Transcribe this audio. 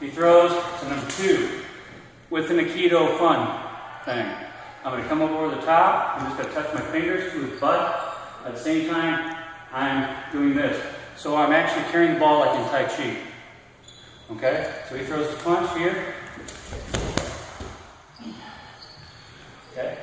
He throws to number two with an Aikido fun thing. I'm going to come up over the top. I'm just going to touch my fingers to his butt. At the same time, I'm doing this. So I'm actually carrying the ball like in Tai Chi. Okay? So he throws the punch here. Okay?